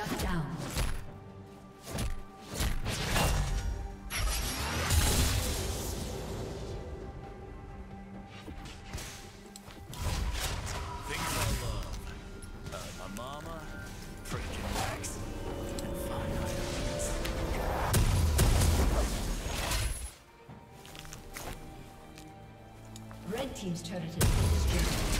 Items. Red Team's turret has been destroyed.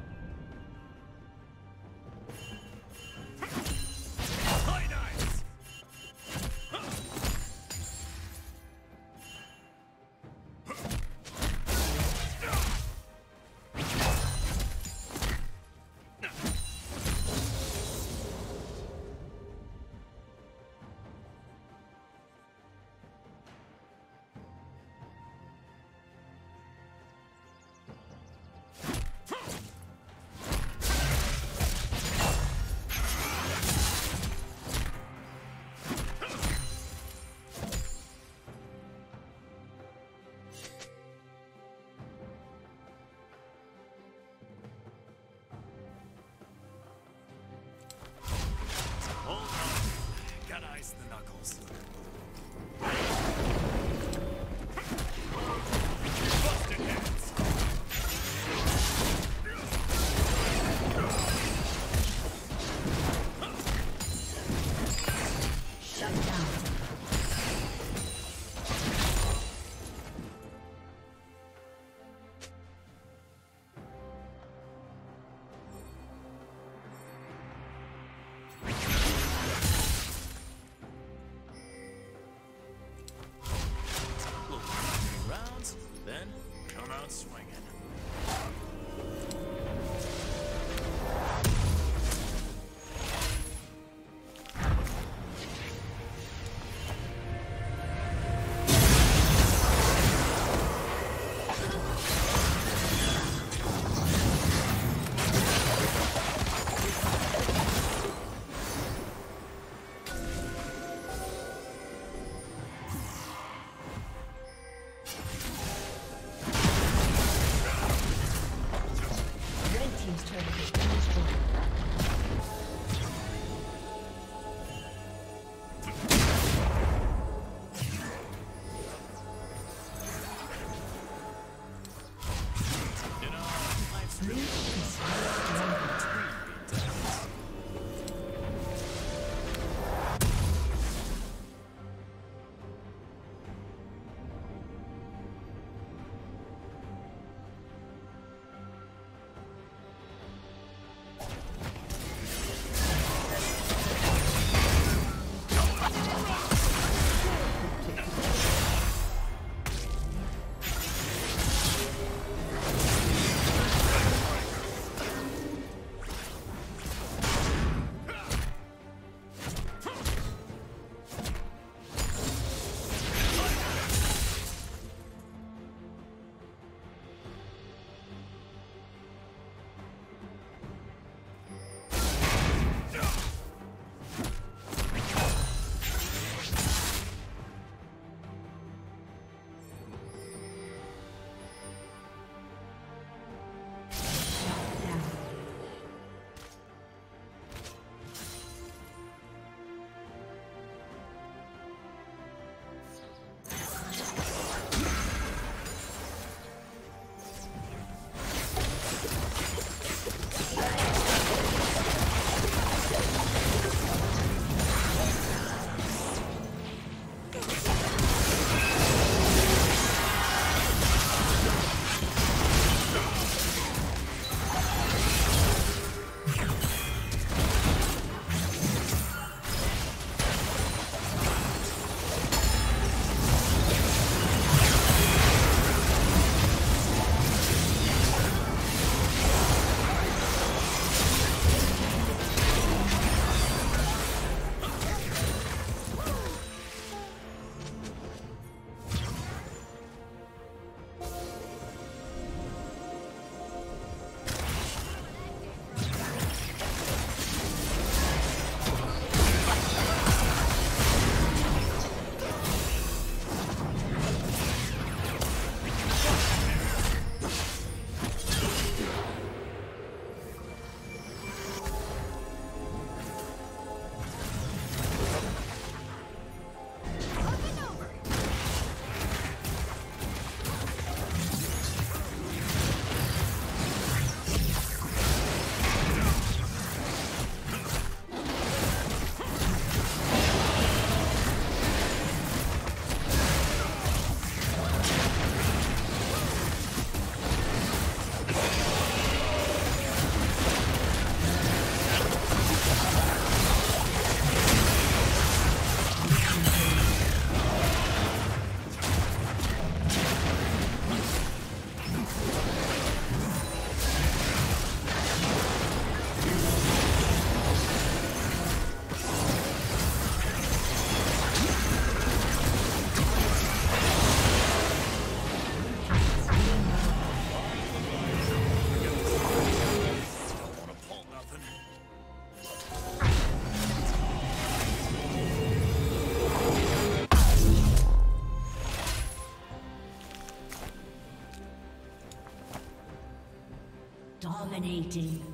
Dominating.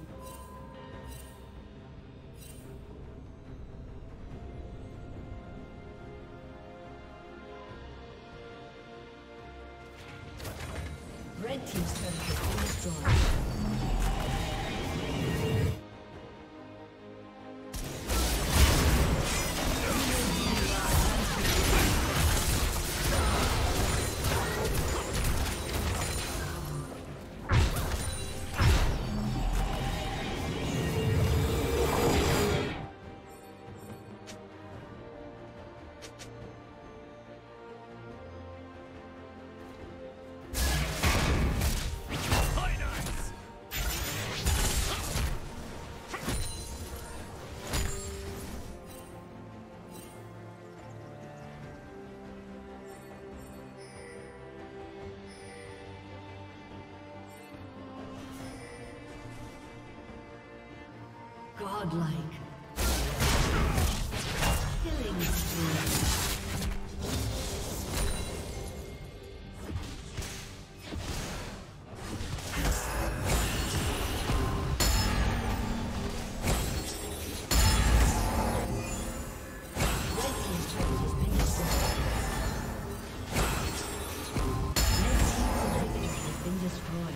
Has been destroyed.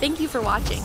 Thank you for watching.